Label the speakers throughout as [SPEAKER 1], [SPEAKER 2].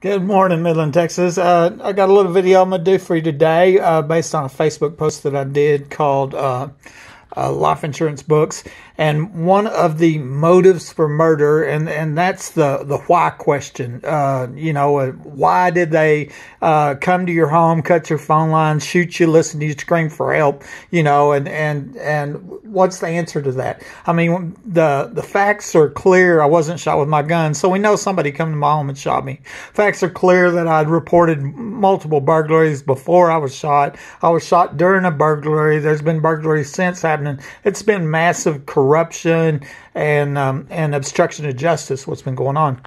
[SPEAKER 1] Good morning, Midland, Texas. Uh, I got a little video I'm going to do for you today uh, based on a Facebook post that I did called uh, uh, Life Insurance Books and one of the motives for murder, and and that's the the why question. Uh, you know, uh, why did they uh, come to your home, cut your phone line, shoot you, listen to you scream for help? You know, and and and what's the answer to that? I mean, the the facts are clear. I wasn't shot with my gun, so we know somebody come to my home and shot me. Facts are clear that I'd reported multiple burglaries before I was shot. I was shot during a burglary. There's been burglaries since happening. It's been massive corruption corruption and um, and obstruction of justice. What's been going on?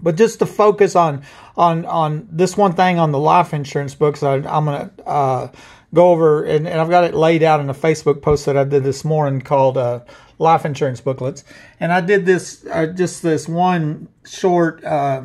[SPEAKER 1] But just to focus on on on this one thing on the life insurance books, I, am gonna uh, go over and, and, I've got it laid out in a Facebook post that I did this morning called uh, life insurance booklets. And I did this uh, just this one short uh,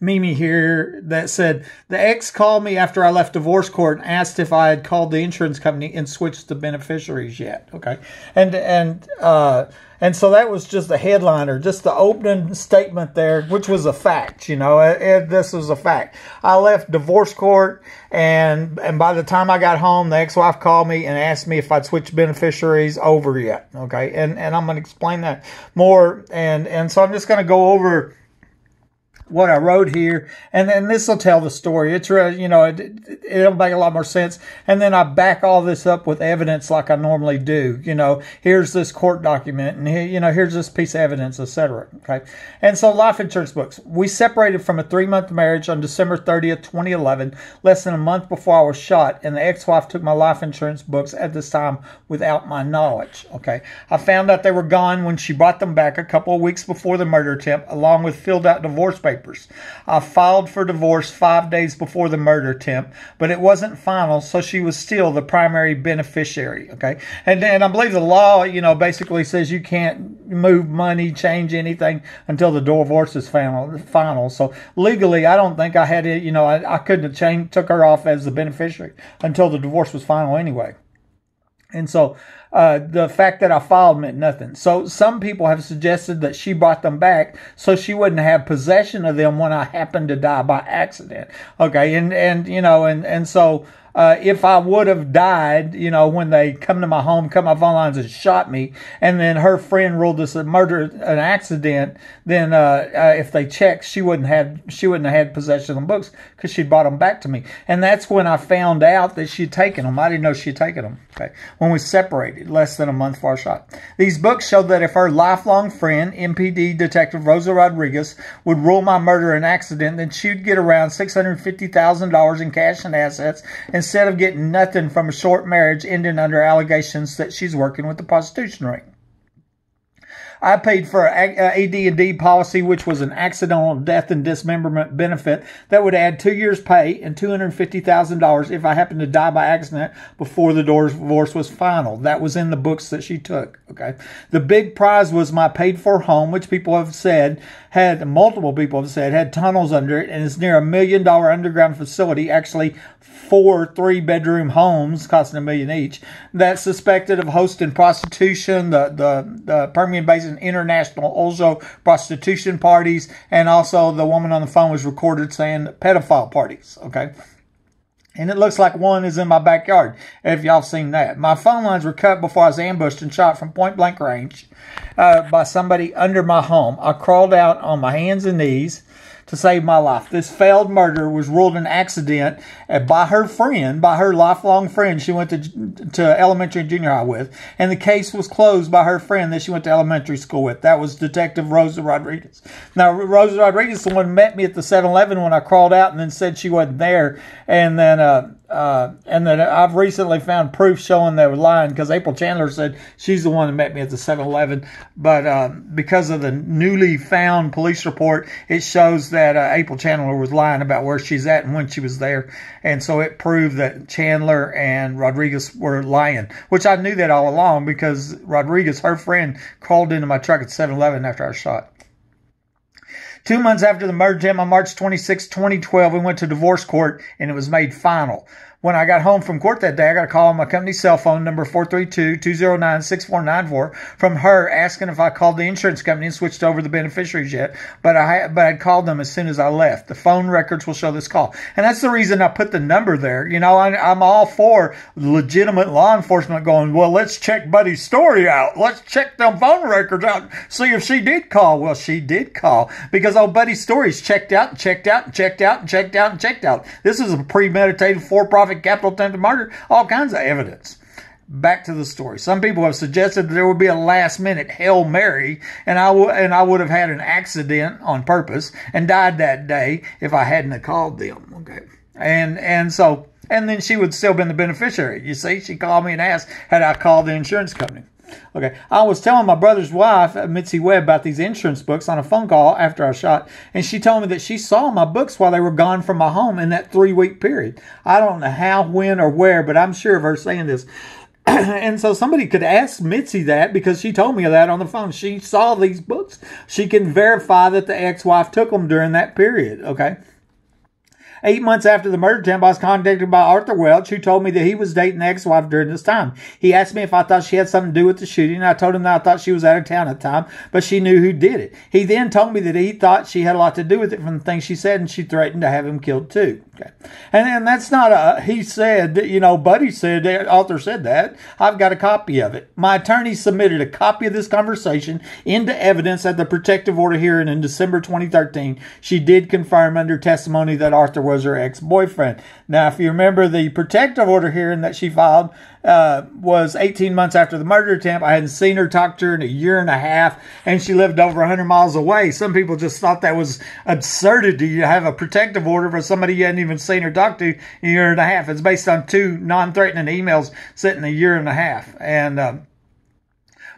[SPEAKER 1] Mimi here that said the ex called me after I left divorce court and asked if I had called the insurance company and switched the beneficiaries yet. Okay, and and uh, and so that was just the headliner, just the opening statement there, which was a fact. You know, it, it, this was a fact. I left divorce court, and and by the time I got home, the ex-wife called me and asked me if I'd switched beneficiaries over yet. Okay, and and I'm going to explain that more, and and so I'm just going to go over what I wrote here, and then this will tell the story. It's you know, it, it'll make a lot more sense. And then I back all this up with evidence like I normally do. You know, here's this court document, and here, you know, here's this piece of evidence, etc. Okay, and so life insurance books. We separated from a three month marriage on December 30th, 2011, less than a month before I was shot, and the ex wife took my life insurance books at this time without my knowledge. Okay, I found out they were gone when she brought them back a couple of weeks before the murder attempt, along with filled out divorce papers papers. I filed for divorce five days before the murder attempt, but it wasn't final, so she was still the primary beneficiary. Okay, and and I believe the law, you know, basically says you can't move money, change anything until the divorce is final. Final. So legally, I don't think I had it. You know, I, I couldn't have changed, took her off as the beneficiary until the divorce was final anyway. And so uh, the fact that I filed meant nothing. So some people have suggested that she brought them back so she wouldn't have possession of them when I happened to die by accident. Okay, and and you know, and and so uh, if I would have died, you know, when they come to my home, cut my phone lines and shot me, and then her friend ruled this a murder, an accident, then uh, uh, if they checked, she wouldn't have she wouldn't have had possession of the books because she brought them back to me, and that's when I found out that she'd taken them. I didn't know she'd taken them. Okay, when we separated, less than a month before I shot. These books showed that if her lifelong friend, MPD Detective Rosa Rodriguez, would rule my murder an accident, then she'd get around six hundred fifty thousand dollars in cash and assets and instead of getting nothing from a short marriage ending under allegations that she's working with the prostitution ring. I paid for AD&D policy, which was an accidental death and dismemberment benefit that would add two years' pay and $250,000 if I happened to die by accident before the divorce was final. That was in the books that she took. Okay. The big prize was my paid for home, which people have said had, multiple people have said, had tunnels under it and is near a million dollar underground facility, actually four three bedroom homes costing a million each that's suspected of hosting prostitution, the, the, the Permian Basin And international Oil Show prostitution parties, and also the woman on the phone was recorded saying pedophile parties. Okay. And it looks like one is in my backyard, if y'all seen that. My phone lines were cut before I was ambushed and shot from point blank range uh, by somebody under my home. I crawled out on my hands and knees to save my life. This failed murder was ruled an accident uh, by her friend, by her lifelong friend she went to, to elementary and junior high with. And the case was closed by her friend that she went to elementary school with. That was Detective Rosa Rodriguez. Now, Rosa Rodriguez, the one met me at the 7 Eleven when I crawled out and then said she wasn't there. And then, uh, uh, and then I've recently found proof showing they were lying because April Chandler said she's the one that met me at the 7 Eleven. But uh, because of the newly found police report, it shows that uh, April Chandler was lying about where she's at and when she was there. And so it proved that Chandler and Rodriguez were lying, which I knew that all along because Rodriguez, her friend, called into my truck at 7 Eleven after I shot. Two months after the attempt on March 26, 2012, we went to divorce court and it was made final. When I got home from court that day, I got a call on my company cell phone number 432-209-6494 from her asking if I called the insurance company and switched over the beneficiaries yet. But I but I'd called them as soon as I left. The phone records will show this call. And that's the reason I put the number there. You know, I, I'm all for legitimate law enforcement going, well, let's check Buddy's story out. Let's check them phone records out, see if she did call. Well, she did call because old Buddy's story's checked out and checked out and checked out and checked out and checked out. This is a premeditated for-profit capital attempted murder, all kinds of evidence. Back to the story. Some people have suggested that there would be a last minute Hail Mary and I would and I would have had an accident on purpose and died that day if I hadn't called them. Okay. And and so and then she would still been the beneficiary. You see, she called me and asked had I called the insurance company. Okay, I was telling my brother's wife, uh, Mitzi Webb, about these insurance books on a phone call after I shot, and she told me that she saw my books while they were gone from my home in that three week period. I don't know how, when, or where, but I'm sure of her saying this. and so somebody could ask Mitzi that because she told me that on the phone. She saw these books. She can verify that the ex wife took them during that period. Okay. Eight months after the murder attempt, I was contacted by Arthur Welch, who told me that he was dating the ex-wife during this time. He asked me if I thought she had something to do with the shooting, and I told him that I thought she was out of town at the time, but she knew who did it. He then told me that he thought she had a lot to do with it from the things she said, and she threatened to have him killed too. Okay. And, and that's not a, he said, you know, Buddy said, Arthur said that. I've got a copy of it. My attorney submitted a copy of this conversation into evidence at the protective order hearing in December 2013. She did confirm under testimony that Arthur was her ex-boyfriend. Now, if you remember the protective order hearing that she filed, uh, was 18 months after the murder attempt. I hadn't seen her, talked to her in a year and a half, and she lived over 100 miles away. Some people just thought that was absurdity to have a protective order for somebody you hadn't even seen or talked to in a year and a half. It's based on two non-threatening emails sent in a year and a half. And, um,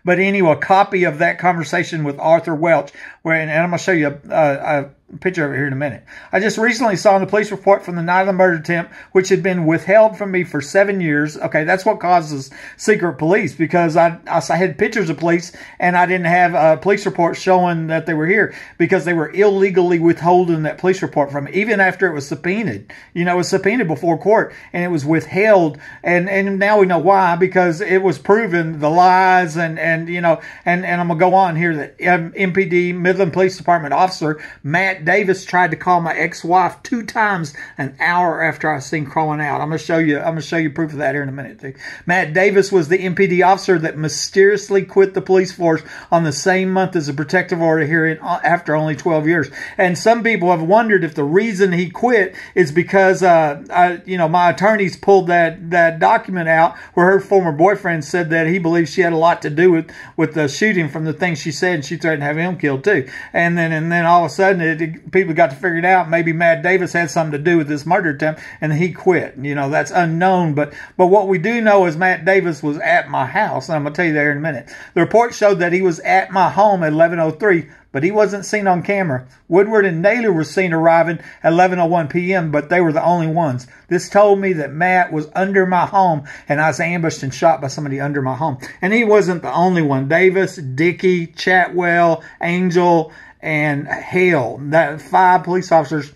[SPEAKER 1] but anyway, a copy of that conversation with Arthur Welch, where, and, I'm going to show you a, a, a picture it here in a minute. I just recently saw in the police report from the night of the murder attempt, which had been withheld from me for seven years. Okay, that's what causes secret police because I, I had pictures of police and I didn't have a police report showing that they were here because they were illegally withholding that police report from me, even after it was subpoenaed. You know, it was subpoenaed before court and it was withheld. And, and now we know why because it was proven the lies and, and you know, and, and I'm going to go on here that MPD, Midland Police Department officer, Matt Davis tried to call my ex-wife two times an hour after I seen crawling out. I'm gonna show you. I'm gonna show you proof of that here in a minute. Too. Matt Davis was the MPD officer that mysteriously quit the police force on the same month as a protective order hearing uh, after only 12 years. And some people have wondered if the reason he quit is because, uh, I, you know, my attorneys pulled that that document out where her former boyfriend said that he believes she had a lot to do with with the shooting from the things she said, and she threatened to have him killed too. And then and then all of a sudden it people got to figure it out. Maybe Matt Davis had something to do with this murder attempt, and he quit. You know, that's unknown. But but what we do know is Matt Davis was at my house, and I'm gonna tell you there in a minute. The report showed that he was at my home at 11:03 but he wasn't seen on camera. Woodward and Naylor were seen arriving at 11:01 p.m., but they were the only ones. This told me that Matt was under my home and I was ambushed and shot by somebody under my home. And he wasn't the only one. Davis, Dickey, Chatwell, Angel, and Hale, that five police officers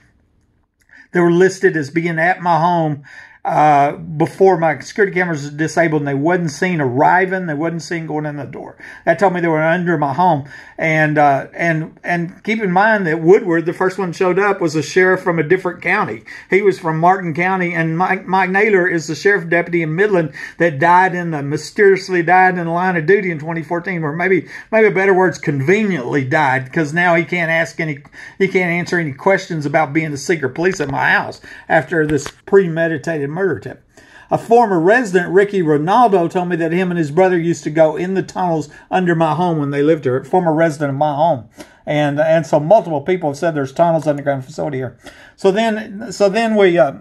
[SPEAKER 1] that were listed as being at my home uh, before my security cameras was disabled and they wasn't seen arriving. They wasn't seen going in the door. That told me they were under my home. And, uh, and, and keep in mind that Woodward, the first one showed up was a sheriff from a different county. He was from Martin County and Mike, Mike Naylor is the sheriff deputy in Midland that died in the, mysteriously died in the line of duty in 2014 or maybe, maybe better words, conveniently died because now he can't ask any, he can't answer any questions about being the secret police at my house after this premeditated murder attempt. A former resident, Ricky Ronaldo, told me that him and his brother used to go in the tunnels under my home when they lived here. Former resident of my home, and and so multiple people have said there's tunnels underground facility here. So then, so then we. Uh,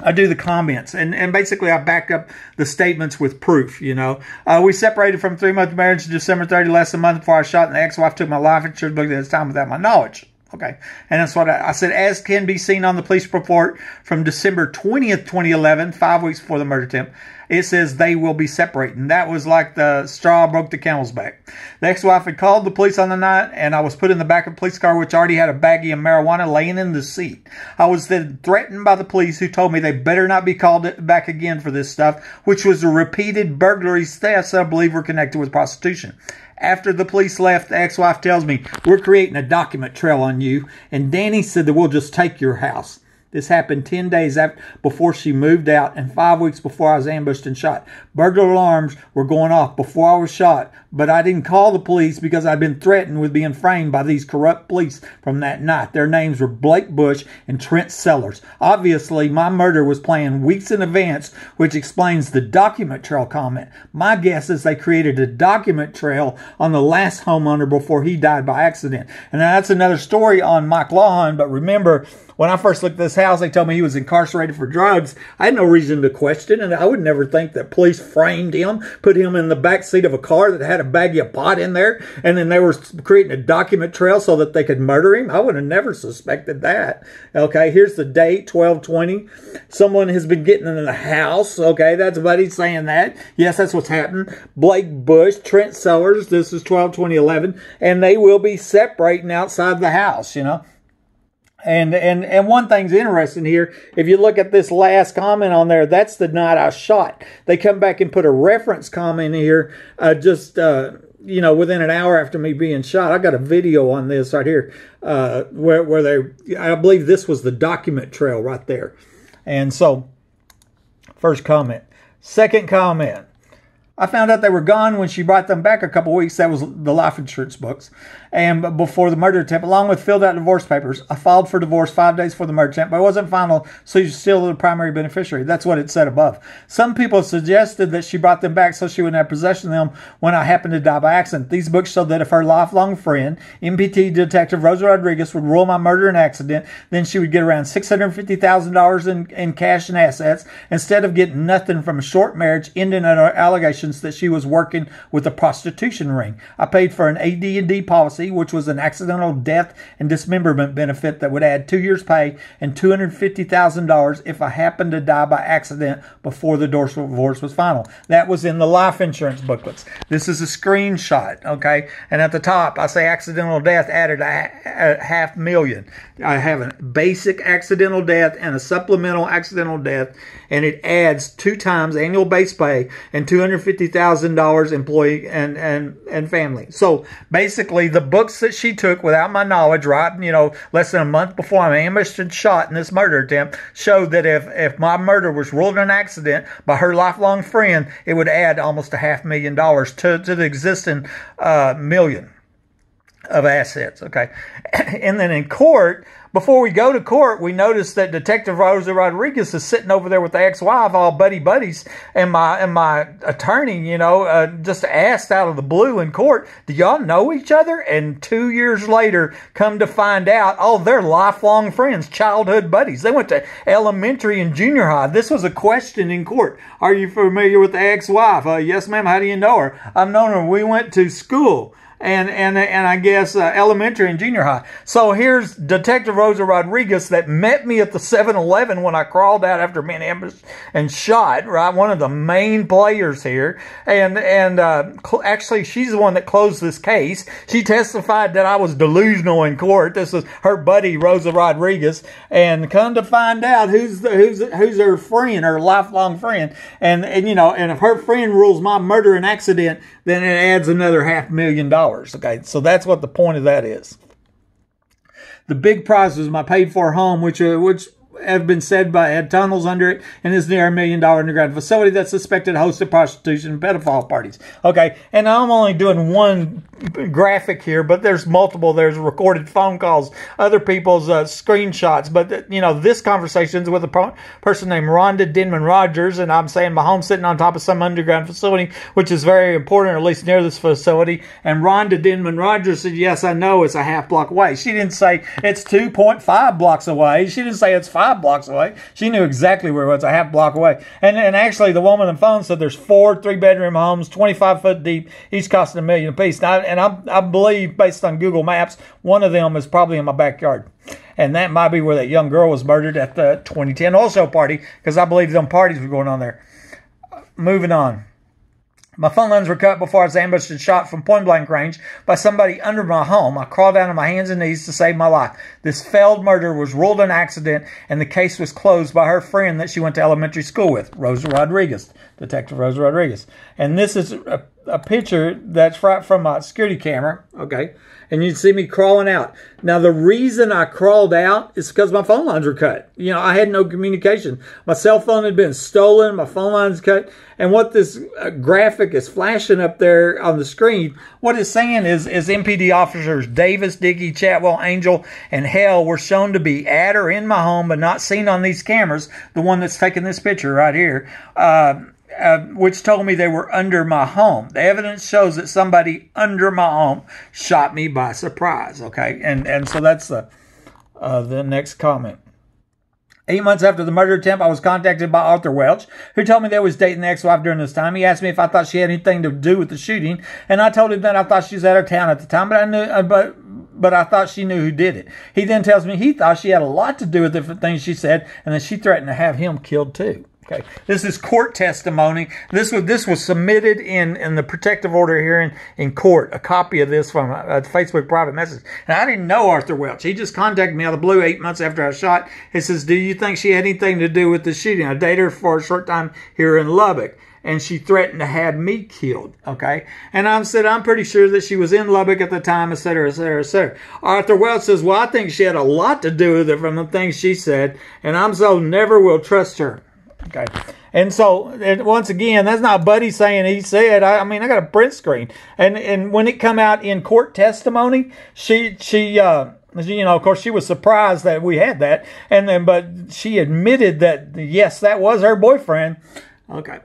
[SPEAKER 1] I do the comments and, and basically I back up the statements with proof, you know. Uh, we separated from three month marriage December 30, less than a month before I shot and the ex-wife took my life insurance book at this time without my knowledge. Okay. And that's what I, I, said, as can be seen on the police report from December 20th, 2011, five weeks before the murder attempt, it says they will be separating. That was like the straw broke the camel's back. The ex-wife had called the police on the night, and I was put in the back of a police car, which already had a baggie of marijuana laying in the seat. I was then threatened by the police, who told me they better not be called back again for this stuff, which was a repeated burglary thefts I believe were connected with prostitution. After the police left, the ex-wife tells me, we're creating a document trail on you. And Danny said that we'll just take your house. This happened 10 days after, before she moved out and five weeks before I was ambushed and shot. Burglar alarms were going off before I was shot, but I didn't call the police because I'd been threatened with being framed by these corrupt police from that night. Their names were Blake Bush and Trent Sellers. Obviously, my murder was planned weeks in advance, which explains the document trail comment. My guess is they created a document trail on the last homeowner before he died by accident. And that's another story on Mike Lawhon, but remember, when I first looked at this house, they told me he was incarcerated for drugs. I had no reason to question, and I would never think that police framed him, put him in the back seat of a car that had a baggie of pot in there, and then they were creating a document trail so that they could murder him. I would have never suspected that. Okay, here's the date, 1220. Someone has been getting in the house. Okay, that's what he's saying that. Yes, that's what's happened. Blake Bush, Trent Sellers, this is 12 2011, and they will be separating outside the house, you know. And and and one thing's interesting here. If you look at this last comment on there, that's the night I shot. They come back and put a reference comment here, uh, just uh, you know, within an hour after me being shot. I got a video on this right here, uh, where where they, I believe this was the document trail right there. And so, first comment, second comment. I found out they were gone when she brought them back a couple weeks. That was the life insurance books. And before the murder attempt, along with filled out divorce papers, I filed for divorce five days before the murder attempt, but it wasn't final, so you're still the primary beneficiary. That's what it said above. Some people suggested that she brought them back so she wouldn't have possession of them when I happened to die by accident. These books show that if her lifelong friend, MPD Detective Rosa Rodriguez, would rule my murder an accident, then she would get around $650,000 in, in cash and assets instead of getting nothing from a short marriage ending in allegations that she was working with a prostitution ring. I paid for an AD&D policy, which was an accidental death and dismemberment benefit that would add two years' pay and $250,000 if I happened to die by accident before the divorce was final. That was in the life insurance booklets. This is a screenshot, okay? And at the top, I say accidental death added a, a half million. I have a basic accidental death and a supplemental accidental death, and it adds two times annual base pay and 250 $50,000 employee and, and, and family. So basically, the books that she took without my knowledge, right, you know, less than a month before I'm ambushed and shot in this murder attempt, showed that if, if my murder was ruled an accident by her lifelong friend, it would add almost a half million dollars to, to the existing uh, million of assets. Okay. and then in court, before we go to court, we notice that Detective Rosa Rodriguez is sitting over there with the ex-wife, all buddy buddies, and my and my attorney, you know, uh, just asked out of the blue in court, "Do y'all know each other?" And two years later, come to find out, oh, they're lifelong friends, childhood buddies. They went to elementary and junior high. This was a question in court. Are you familiar with the ex-wife? Uh, yes, ma'am. How do you know her? I've known her. We went to school and and and I guess uh, elementary and junior high. So here's Detective Rosa Rodriguez that met me at the 7-Eleven when I crawled out after being ambushed and shot. Right, one of the main players here, and and uh, actually she's the one that closed this case. She testified that I was delusional in court. This is her buddy Rosa Rodriguez, and come to find out who's the, who's who's her friend, her lifelong friend, and and you know, and if her friend rules my murder and accident, then it adds another half million dollars. Okay, so that's what the point of that is. The big prize was my paid for home, which uh, which have been said by had tunnels under it and is near a million dollar underground facility that's suspected hosted prostitution and pedophile parties. Okay, and I'm only doing one graphic here, but there's multiple. There's recorded phone calls, other people's uh, screenshots. But you know, this conversation is with a person named Rhonda Denman Rogers, and I'm saying my home sitting on top of some underground facility, which is very important, or at least near this facility. And Rhonda Denman Rogers said, "Yes, I know it's a half block away." She didn't say it's 2.5 blocks away. She didn't say it's five five blocks away. She knew exactly where it was, a half block away. And and actually, the woman on the phone said there's four three bedroom homes, 25 foot deep, each costing a million apiece. Now, and I, I believe, based on Google Maps, one of them is probably in my backyard. And that might be where that young girl was murdered at the 2010 Oil Show party, because I believe them parties were going on there. Moving on. My phone lines were cut before I was ambushed and shot from point blank range by somebody under my home. I crawled down on my hands and knees to save my life. This failed murder was ruled an accident, and the case was closed by her friend that she went to elementary school with, Rosa Rodriguez, Detective Rosa Rodriguez. And this is a, a picture that's right from my security camera, okay? And you'd see me crawling out. Now, the reason I crawled out is because my phone lines were cut. You know, I had no communication. My cell phone had been stolen, my phone lines cut. And what this uh, graphic is flashing up there on the screen, what it's saying is, is MPD officers Davis, Dickey, Chatwell, Angel, and Hale were shown to be at or in my home, but not seen on these cameras. The one that's taking this picture right here. Uh, uh, which told me they were under my home. The evidence shows that somebody under my home shot me by surprise. Okay, and and so that's the uh, the next comment. Eight months after the murder attempt, I was contacted by Arthur Welch, who told me they was dating the ex-wife during this time. He asked me if I thought she had anything to do with the shooting, and I told him that I thought she was out of town at the time, but I knew, uh, but but I thought she knew who did it. He then tells me he thought she had a lot to do with the things she said, and that she threatened to have him killed too. Okay, this is court testimony. This was this was submitted in in the protective order hearing in court. A copy of this from uh, a, a, Facebook private message, and I didn't know Arthur Welch. He just contacted me out of the blue eight months after I shot. He says, "Do you think she had anything to do with the shooting?" I dated her for a short time here in Lubbock and she threatened to have me killed. Okay. And I said, I'm pretty sure that she was in Lubbock at the time, et cetera, et cetera, et cetera. Arthur Welch says, Well, I think she had a lot to do with it from the things she said, and I'm so never will trust her. Okay. And so, and once again, that's not Buddy saying he said. I, I, mean, I got a print screen, and and when it come out in court testimony, she she uh, you know, of course, she was surprised that we had that, and then but she admitted that yes, that was her boyfriend. Okay.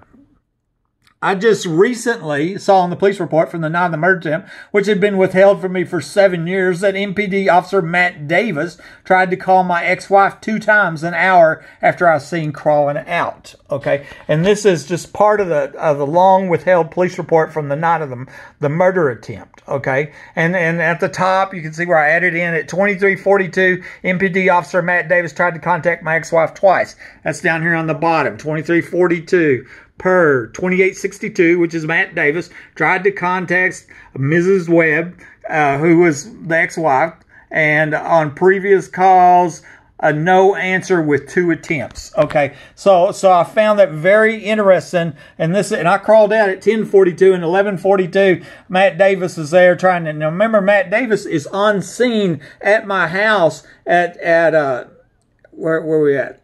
[SPEAKER 1] I just recently saw in the police report from the night of the murder attempt, which had been withheld from me for seven years, that MPD officer Matt Davis tried to call my ex-wife two times an hour after I seen crawling out. Okay, and this is just part of the of the long withheld police report from the night of the the murder attempt. Okay, and and at the top you can see where I added in at 2342, MPD officer Matt Davis tried to contact my ex-wife twice. That's down here on the bottom, 2342 per 2862, which is Matt Davis, tried to contact Mrs. Webb, uh, who was the ex-wife, and on previous calls, a no answer with two attempts. Okay, so so I found that very interesting, and this and I crawled out at 10:42 and 11:42. Matt Davis is there trying to. Now remember, Matt Davis is on scene at my house at at uh where where we at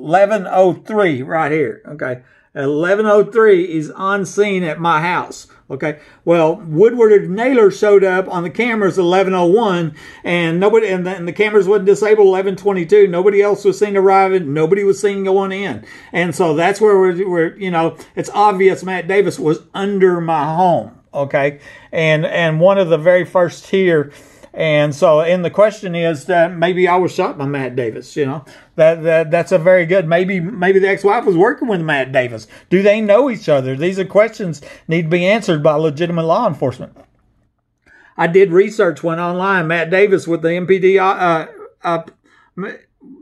[SPEAKER 1] 1103 right here. Okay. 1103 is on scene at my house. Okay. Well, Woodward and Naylor showed up on the cameras 1101 and nobody, and the, and the cameras wasn't disabled 1122. Nobody else was seen arriving. Nobody was seen going in. And so that's where we're, we're, you know, it's obvious Matt Davis was under my home. Okay. And, and one of the very first here, and so, and the question is that maybe I was shot by Matt Davis. You know, that, that that's a very good. Maybe maybe the ex-wife was working with Matt Davis. Do they know each other? These are questions need to be answered by legitimate law enforcement. I did research went online. Matt Davis with the MPD, uh, uh,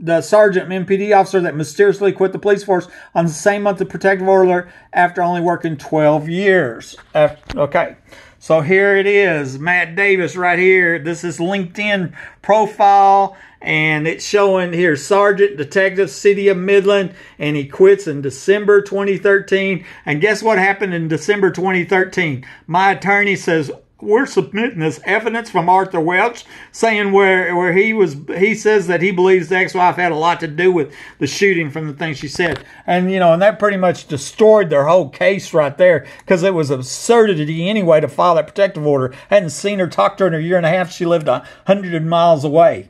[SPEAKER 1] the sergeant MPD officer that mysteriously quit the police force on the same month of protective order after only working 12 years. After, okay. So here it is, Matt Davis right here. This is LinkedIn profile and it's showing here Sergeant Detective City of Midland and he quits in December 2013. And guess what happened in December 2013? My attorney says we're submitting this evidence from Arthur Welch saying where where he was he says that he believes the ex-wife had a lot to do with the shooting from the things she said. And you know and that pretty much destroyed their whole case right there because it was absurdity anyway to file that protective order. Hadn't seen her talked to her in a year and a half. She lived a hundred miles away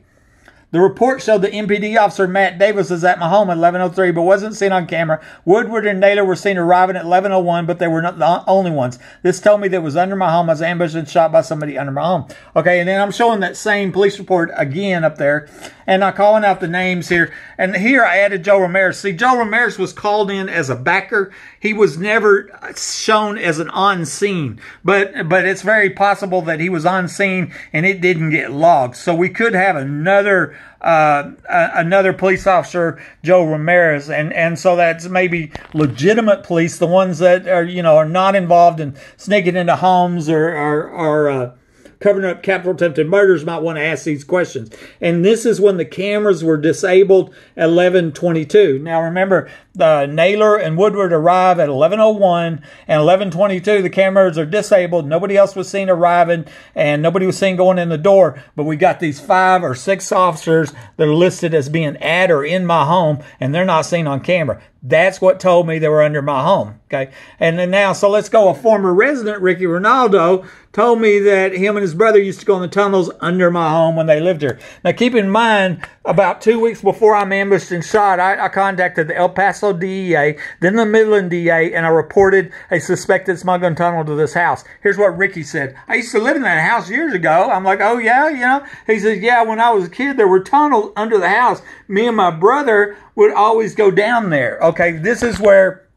[SPEAKER 1] the report showed that MPD officer Matt Davis was at my home at 1103 but wasn't seen on camera. Woodward and Naylor were seen arriving at 1101, but they were not the only ones. This told me that was under my home. I was ambushed and shot by somebody under my home. Okay, and then I'm showing that same police report again up there. and I'm calling out the names here. And here I added Joe Ramirez. See, Joe Ramirez was called in as a backer. He was never shown as an on scene, but but it's very possible that he was on scene and it didn't get logged. So we could have another uh, another police officer, Joe Ramirez, and and so that's maybe legitimate police, the ones that are you know are not involved in sneaking into homes or or, or uh, covering up capital attempted murders might want to ask these questions. And this is when the cameras were disabled at 1122. Now remember, the Naylor and Woodward arrive at 1101 and 1122. The cameras are disabled. Nobody else was seen arriving and nobody was seen going in the door. But we got these five or six officers that are listed as being at or in my home and they're not seen on camera. That's what told me they were under my home. Okay. And then now, so let's go. A former resident, Ricky Ronaldo, told me that him and his brother used to go in the tunnels under my home when they lived here. Now, keep in mind, about two weeks before I'm ambushed and shot, I, I contacted the El Paso DEA, then the Midland DA, and I reported a suspected smuggling tunnel to this house. Here's what Ricky said. I used to live in that house years ago. I'm like, oh, yeah, you know? He says, yeah, when I was a kid, there were tunnels under the house. Me and my brother would always go down there. Okay, this is where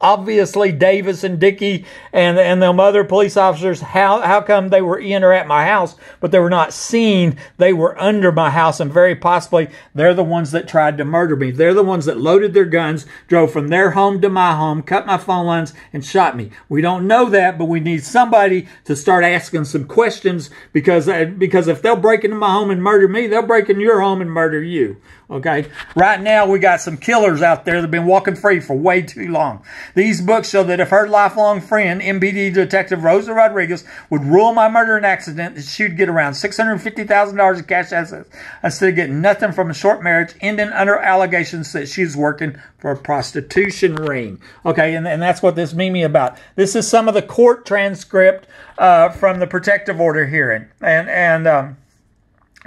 [SPEAKER 1] obviously Davis and Dickey and and them other police officers how how come they were in or at my house but they were not seen. They were under my house and very possibly they're the ones that tried to murder me. They're the ones that loaded their guns drove from their home to my home cut my phone lines and shot me. We don't know that but we need somebody to start asking some questions because because if they'll break into my home and murder me they'll break in your home and murder you Okay. Right now, we got some killers out there that have been walking free for way too long. These books show that if her lifelong friend, MPD Detective Rosa Rodriguez, would rule my murder an accident, that she'd get around $650,000 in cash assets instead of getting nothing from a short marriage, ending under allegations that she's working for a prostitution ring. Okay. And, and that's what this meme me about. This is some of the court transcript uh, from the protective order hearing. And, and, um,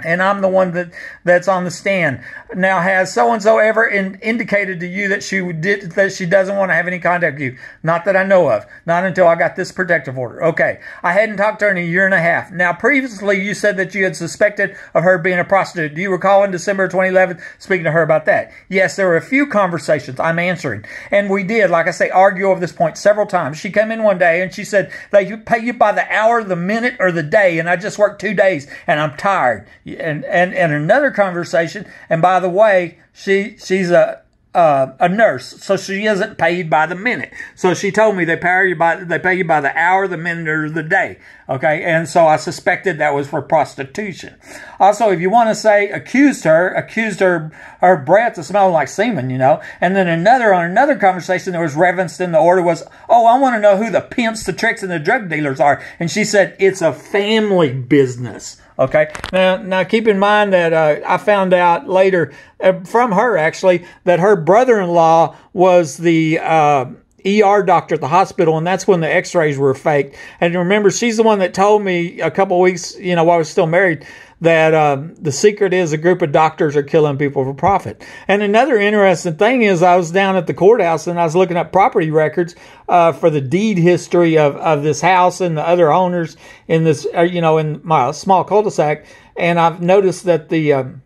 [SPEAKER 1] and I'm the one that that's on the stand. Now, has so and so ever in, indicated to you that she did that she doesn't want to have any contact with you? Not that I know of. Not until I got this protective order. Okay, I hadn't talked to her in a year and a half. Now, previously you said that you had suspected of her being a prostitute. Do you recall in December 2011 speaking to her about that? Yes, there were a few conversations I'm answering, and we did, like I say, argue over this point several times. She came in one day and she said they pay you by the hour, the minute, or the day, and I just worked two days and I'm tired and and and another conversation. And by the way, she she's a uh, a nurse, so she isn't paid by the minute. So she told me they pay you by they pay you by the hour, the minute, or the day. Okay, and so I suspected that was for prostitution. Also, if you want to say accused her, accused her her breath of smelling like semen, you know. And then another on another conversation that was referenced in the order was, oh, I want to know who the pimps, the tricks, and the drug dealers are. And she said it's a family business. Okay. Now, now keep in mind that uh, I found out later uh, from her actually that her brother-in-law was the uh, ER doctor at the hospital, and that's when the X-rays were faked. And remember, she's the one that told me a couple weeks, you know, while I was still married, that um, the secret is a group of doctors are killing people for profit. And another interesting thing is, I was down at the courthouse and I was looking at property records uh, for the deed history of, of this house and the other owners in this, uh, you know, in my small cul-de-sac, and I've noticed that the um,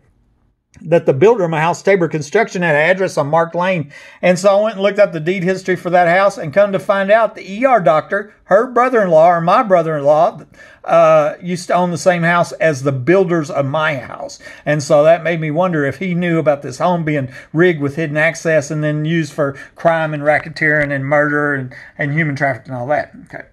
[SPEAKER 1] that the builder of my house, Tabor Construction, had an address on Mark Lane. And so I went and looked up the deed history for that house and come to find out the ER doctor, her brother-in-law or my brother-in-law, uh, used to own the same house as the builders of my house. And so that made me wonder if he knew about this home being rigged with hidden access and then used for crime and racketeering and murder and, and human trafficking and all that. Okay.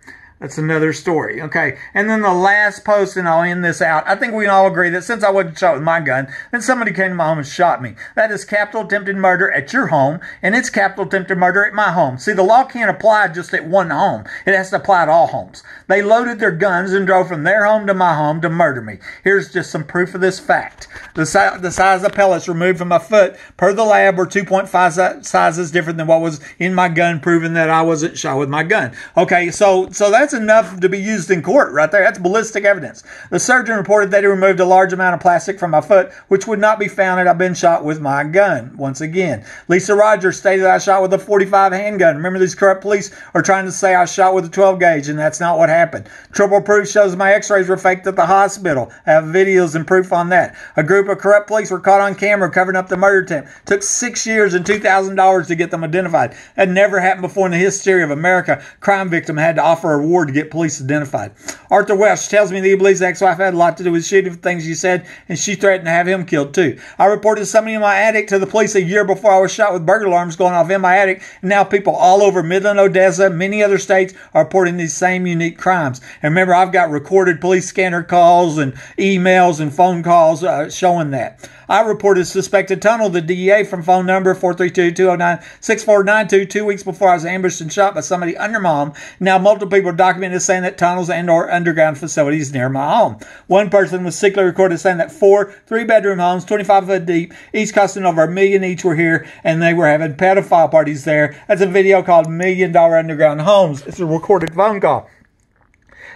[SPEAKER 1] That's another story. Okay. And then the last post, and I'll end this out. I think we can all agree that since I wasn't shot with my gun, then somebody came to my home and shot me. That is capital attempted murder at your home, and it's capital attempted murder at my home. See, the law can't apply just at one home. It has to apply to all homes. They loaded their guns and drove from their home to my home to murder me. Here's just some proof of this fact. The, si- the size of pellets removed from my foot per the lab were 2.5 sizes different than what was in my gun, proving that I wasn't shot with my gun. Okay, so so that's that's enough to be used in court right there. That's ballistic evidence. The surgeon reported that he removed a large amount of plastic from my foot, which would not be found had I been shot with my gun. Once again, Lisa Rogers stated I shot with a 45 handgun. Remember, these corrupt police are trying to say I shot with a 12 gauge, and that's not what happened. Triple proof shows my x-rays were faked at the hospital. I have videos and proof on that. A group of corrupt police were caught on camera covering up the murder attempt. Took six years and $2,000 to get them identified. That never happened before in the history of America. Crime victim had to offer a reward to get police identified. Arthur Welch tells me that he believes the ex-wife had a lot to do with shooting things she said, and she threatened to have him killed too. I reported somebody in my attic to the police a year before I was shot with burglar alarms going off in my attic, and now people all over Midland, Odessa, many other states are reporting these same unique crimes. And remember, I've got recorded police scanner calls and emails and phone calls uh, showing that. I reported suspected tunnel to the DEA from phone number 432-209-6492 two weeks before I was ambushed and shot by somebody under my home. Now multiple people are documented saying that tunnels and or underground facilities near my home. One person was secretly recorded saying that four three-bedroom homes, 25 foot deep, each costing over a million each were here, and they were having pedophile parties there. That's a video called Million Dollar Underground Homes. It's a recorded phone call.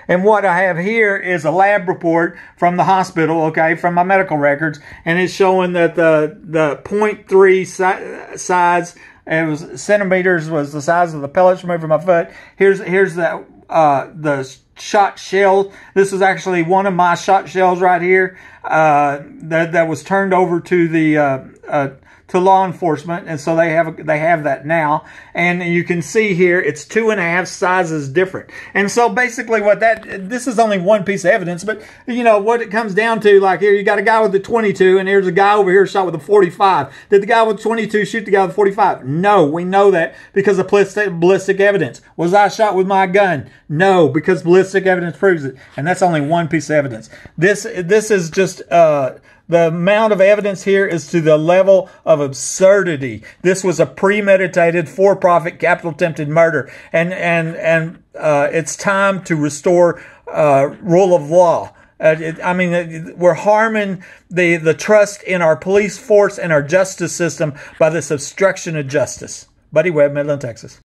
[SPEAKER 1] And what I have here is a lab report from the hospital, okay, from my medical records, and it's showing that the the 0.3 si- size it was centimeters was the size of the pellets removed from my foot. Here's here's the uh, the shot shell. This is actually one of my shot shells right here uh, that that was turned over to the uh, uh to law enforcement, and so they have they have that now. And you can see here it's two and a half sizes different. And so basically, what that this is only one piece of evidence, but you know what it comes down to. Like here, you got a guy with a 22, and here's a guy over here shot with a 45. Did the guy with 22 shoot the guy with 45? No, we know that because of ballistic evidence. Was I shot with my gun? No, because ballistic evidence proves it, and that's only one piece of evidence. This this is just. Uh, the amount of evidence here is to the level of absurdity. This was a premeditated, for-profit, capital-tempted murder, and and and uh, it's time to restore uh, rule of law. Uh, it, I mean, we're harming the the trust in our police force and our justice system by this obstruction of justice. Buddy Webb, Midland, Texas.